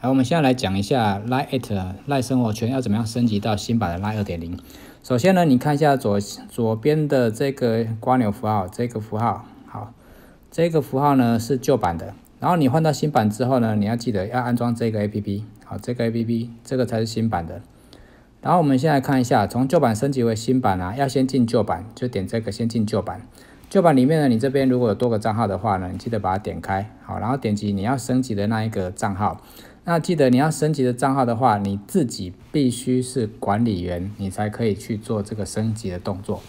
好，我们现在来讲一下 Line at 赖生活圈要怎么样升级到新版的 Line 二点零。首先呢，你看一下左左边的这个瓜牛符号，这个符号，好，这个符号呢是旧版的。然后你换到新版之后呢，你要记得要安装这个 APP，好，这个 APP 这个才是新版的。然后我们现在看一下，从旧版升级为新版啊，要先进旧版，就点这个先进旧版。旧版里面呢，你这边如果有多个账号的话呢，你记得把它点开，好，然后点击你要升级的那一个账号。那记得你要升级的账号的话，你自己必须是管理员，你才可以去做这个升级的动作。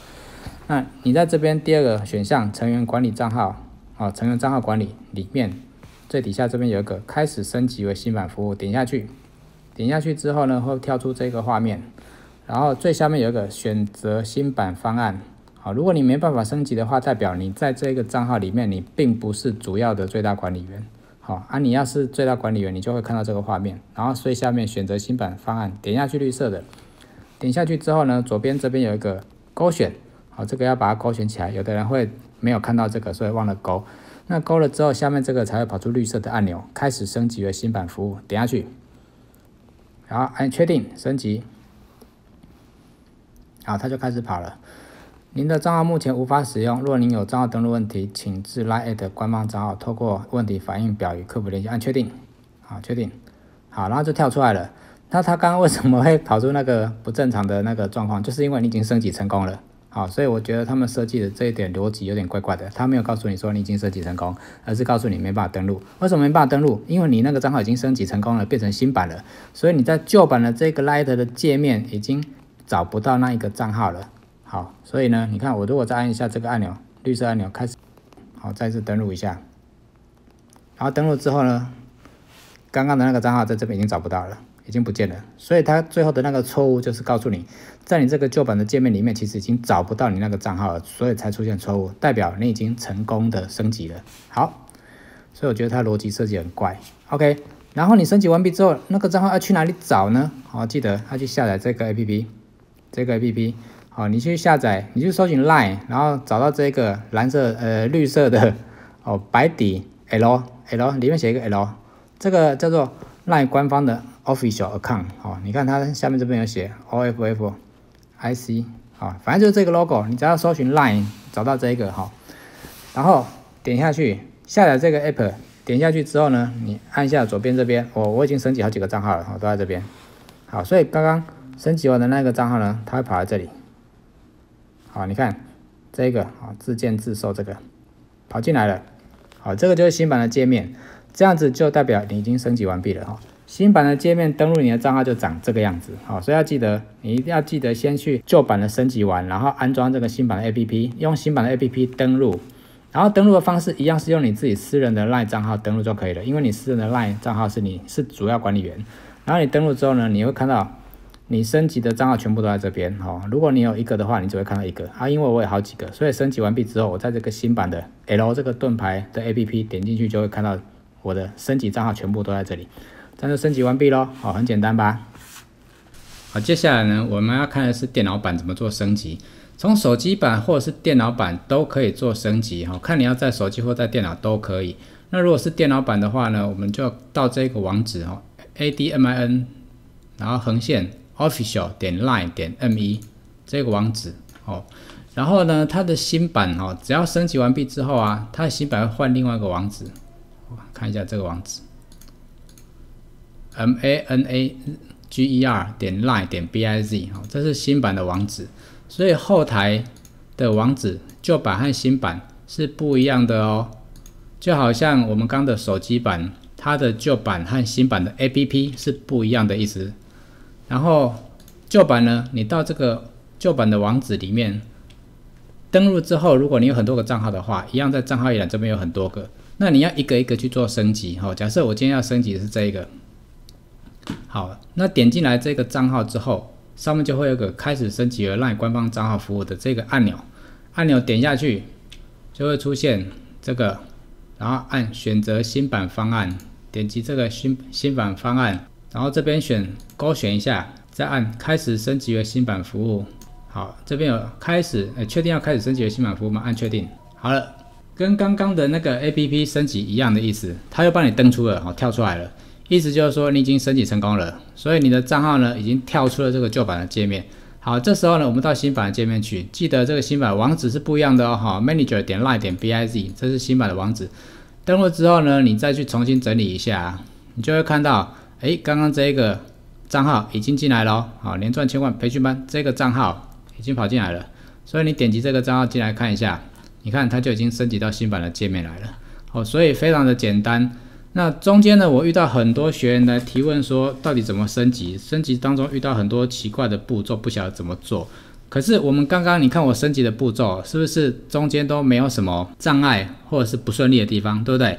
那你在这边第二个选项成员管理账号，啊，成员账号管理里面最底下这边有一个开始升级为新版服务，点下去，点下去之后呢，会跳出这个画面，然后最下面有一个选择新版方案。好，如果你没办法升级的话，代表你在这个账号里面你并不是主要的最大管理员。好啊，你要是最大管理员，你就会看到这个画面，然后最下面选择新版方案，点下去绿色的，点下去之后呢，左边这边有一个勾选，好，这个要把它勾选起来。有的人会没有看到这个，所以忘了勾。那勾了之后，下面这个才会跑出绿色的按钮，开始升级为新版服务，点下去，然后按确定升级，好，它就开始跑了。您的账号目前无法使用。若您有账号登录问题，请至 Line@ 官方账号，透过问题反映表与客服联系，按确定。好，确定。好，然后就跳出来了。那他刚刚为什么会跑出那个不正常的那个状况？就是因为你已经升级成功了。好，所以我觉得他们设计的这一点逻辑有点怪怪的。他没有告诉你说你已经升级成功，而是告诉你没办法登录。为什么没办法登录？因为你那个账号已经升级成功了，变成新版了。所以你在旧版的这个 Line 的界面已经找不到那一个账号了。好，所以呢，你看我如果再按一下这个按钮，绿色按钮开始，好，再次登录一下，然后登录之后呢，刚刚的那个账号在这边已经找不到了，已经不见了，所以它最后的那个错误就是告诉你，在你这个旧版的界面里面，其实已经找不到你那个账号了，所以才出现错误，代表你已经成功的升级了。好，所以我觉得它逻辑设计很怪。OK，然后你升级完毕之后，那个账号要去哪里找呢？好，记得要去下载这个 APP，这个 APP。哦，你去下载，你去搜寻 Line，然后找到这个蓝色呃绿色的哦白底 L L 里面写一个 L，这个叫做 Line 官方的 Official Account。好，你看它下面这边有写 O F F I C，好，反正就是这个 logo，你只要搜寻 Line 找到这一个哈，然后点下去下载这个 App，点下去之后呢，你按一下左边这边，我我已经升级好几个账号了，好都在这边。好，所以刚刚升级完的那个账号呢，它会跑在这里。好，你看这个啊，自建自售这个跑进来了。好，这个就是新版的界面，这样子就代表你已经升级完毕了哈。新版的界面登录你的账号就长这个样子。好，所以要记得，你一定要记得先去旧版的升级完，然后安装这个新版的 APP，用新版的 APP 登录。然后登录的方式一样是用你自己私人的 LINE 账号登录就可以了，因为你私人的 LINE 账号是你是主要管理员。然后你登录之后呢，你会看到。你升级的账号全部都在这边，哈。如果你有一个的话，你只会看到一个啊。因为我有好几个，所以升级完毕之后，我在这个新版的 L 这个盾牌的 APP 点进去，就会看到我的升级账号全部都在这里。这样就升级完毕喽，好，很简单吧？好，接下来呢，我们要看的是电脑版怎么做升级。从手机版或者是电脑版都可以做升级，哈，看你要在手机或在电脑都可以。那如果是电脑版的话呢，我们就到这个网址，哈，admin，然后横线。Official 点 line 点 me 这个网址哦，然后呢，它的新版哦，只要升级完毕之后啊，它的新版会换另外一个网址，看一下这个网址，m a n a g e r 点 line 点 b i z 哦，这是新版的网址，所以后台的网址旧版和新版是不一样的哦，就好像我们刚的手机版，它的旧版和新版的 a p p 是不一样的意思。然后旧版呢，你到这个旧版的网址里面登录之后，如果你有很多个账号的话，一样在账号一栏这边有很多个，那你要一个一个去做升级。好，假设我今天要升级的是这一个，好，那点进来这个账号之后，上面就会有个开始升级了 LINE 官方账号服务的这个按钮，按钮点下去就会出现这个，然后按选择新版方案，点击这个新新版方案。然后这边选勾选一下，再按开始升级为新版服务。好，这边有开始，呃，确定要开始升级为新版服务吗？按确定。好了，跟刚刚的那个 A P P 升级一样的意思，它又帮你登出了，好，跳出来了。意思就是说你已经升级成功了，所以你的账号呢已经跳出了这个旧版的界面。好，这时候呢，我们到新版的界面去，记得这个新版网址是不一样的哦，哈，manager 点 line 点 biz，这是新版的网址。登录之后呢，你再去重新整理一下，你就会看到，哎，刚刚这个账号已经进来了，好，连赚千万培训班这个账号已经跑进来了，所以你点击这个账号进来看一下，你看它就已经升级到新版的界面来了，好，所以非常的简单。那中间呢，我遇到很多学员来提问说，到底怎么升级？升级当中遇到很多奇怪的步骤，不晓得怎么做。可是我们刚刚你看我升级的步骤，是不是中间都没有什么障碍或者是不顺利的地方，对不对？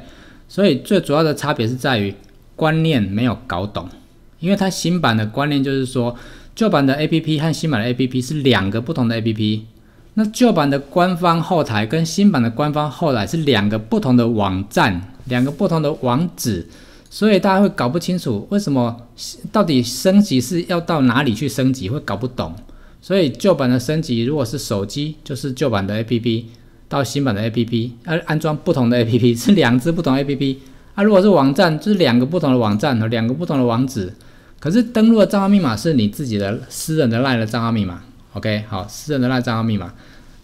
所以最主要的差别是在于观念没有搞懂，因为它新版的观念就是说，旧版的 APP 和新版的 APP 是两个不同的 APP。那旧版的官方后台跟新版的官方后台是两个不同的网站。两个不同的网址，所以大家会搞不清楚为什么到底升级是要到哪里去升级，会搞不懂。所以旧版的升级，如果是手机，就是旧版的 APP 到新版的 APP，要安装不同的 APP，是两只不同 APP。啊，如果是网站，就是两个不同的网站和两个不同的网址。可是登录的账号密码是你自己的私人的 LINE 的账号密码。OK，好，私人的 LINE 账号密码，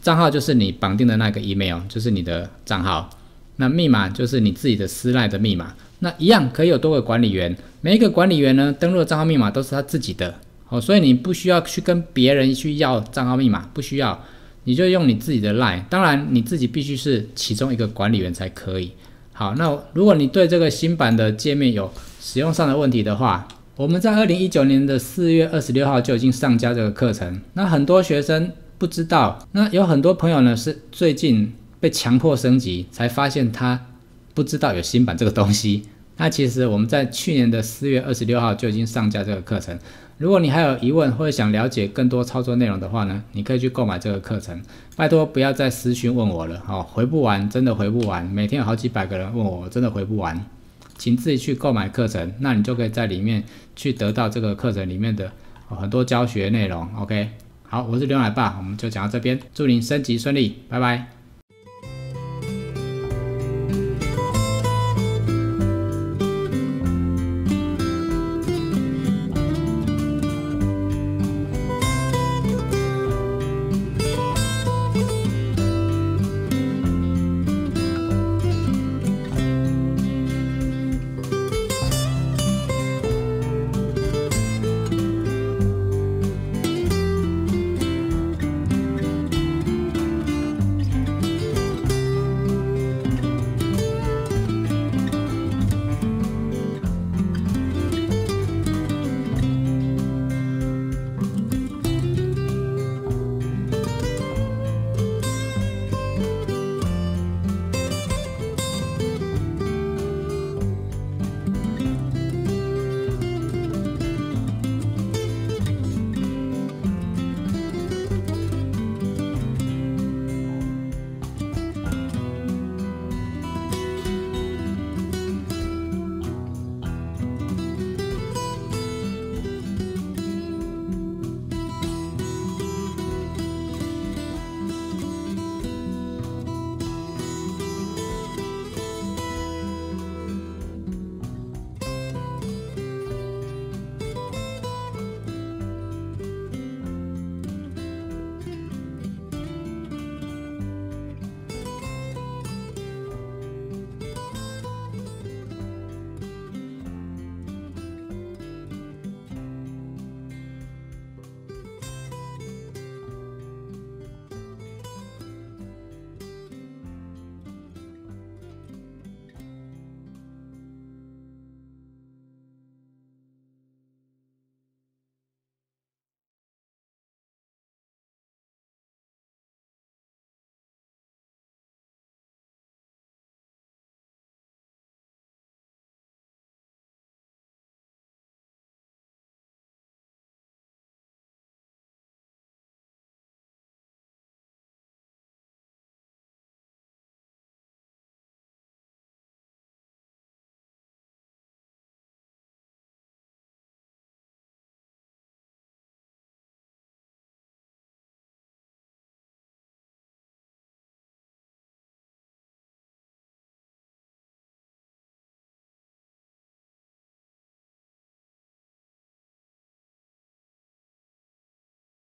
账号就是你绑定的那个 email，就是你的账号。那密码就是你自己的私赖的密码，那一样可以有多个管理员，每一个管理员呢登录的账号密码都是他自己的，哦，所以你不需要去跟别人去要账号密码，不需要，你就用你自己的赖，当然你自己必须是其中一个管理员才可以。好，那如果你对这个新版的界面有使用上的问题的话，我们在二零一九年的四月二十六号就已经上架这个课程，那很多学生不知道，那有很多朋友呢是最近。被强迫升级，才发现他不知道有新版这个东西。那其实我们在去年的四月二十六号就已经上架这个课程。如果你还有疑问或者想了解更多操作内容的话呢，你可以去购买这个课程。拜托不要再私讯问我了，哦，回不完，真的回不完。每天有好几百个人问我，我真的回不完，请自己去购买课程，那你就可以在里面去得到这个课程里面的很多教学内容。OK，好，我是刘奶爸，我们就讲到这边，祝您升级顺利，拜拜。